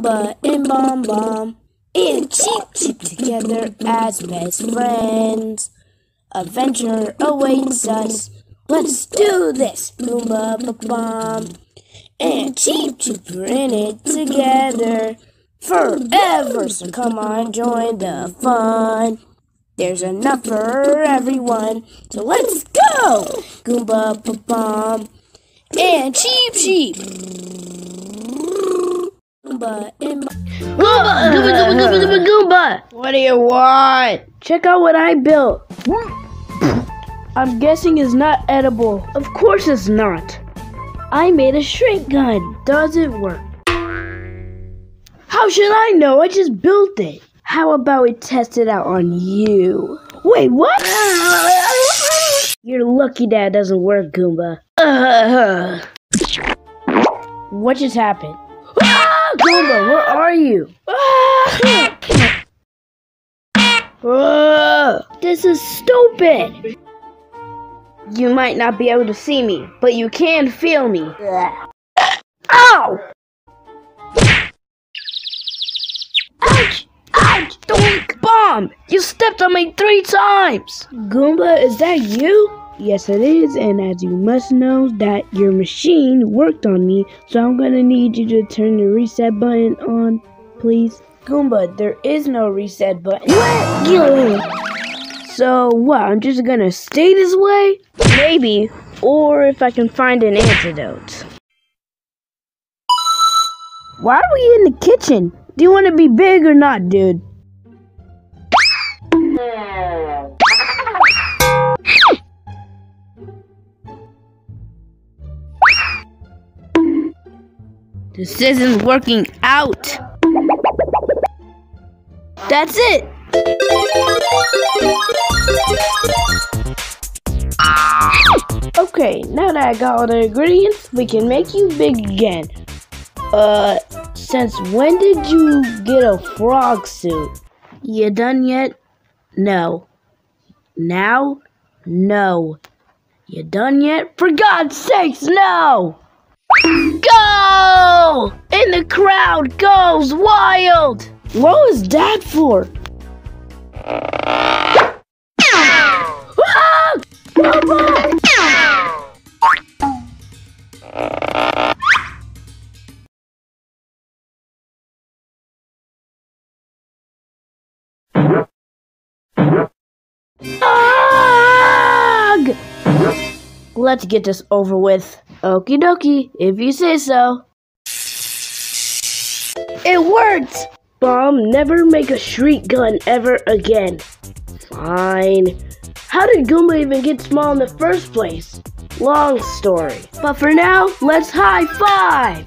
Goomba and Bomb and Cheep Cheep together as best friends. Adventure awaits us. Let's do this, Goomba Bomb and Cheep Cheep are in it together forever. So come on, join the fun. There's enough for everyone, so let's go! Goomba Bomb and Cheep Cheep. Goomba and Goomba! Goomba, Goomba, Goomba, Goomba, Goomba! What do you want? Check out what I built. I'm guessing it's not edible. Of course it's not. I made a shrink gun. Does it work? How should I know? I just built it. How about we test it out on you? Wait, what? You're lucky that doesn't work, Goomba. Uh, what just happened? Goomba, where are you? This is stupid. You might not be able to see me, but you can feel me. Ow! Ouch! Ouch! Doink! Bomb! You stepped on me three times! Goomba, is that you? Yes, it is, and as you must know, that your machine worked on me, so I'm gonna need you to turn the reset button on, please. Goomba, there is no reset button. What? So what? I'm just gonna stay this way? Maybe. Or if I can find an antidote. Why are we in the kitchen? Do you want to be big or not, dude? This isn't working out. That's it. Okay, now that I got all the ingredients, we can make you big again. Uh, since when did you get a frog suit? You done yet? No. Now? No. You done yet? For God's sakes, no! Go! And the crowd goes wild! What was that for? Let's get this over with. Okie dokie, if you say so. It worked! Bomb, never make a shriek gun ever again. Fine. How did Goomba even get small in the first place? Long story. But for now, let's high five!